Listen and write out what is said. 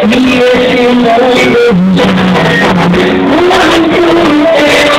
Yes, you know.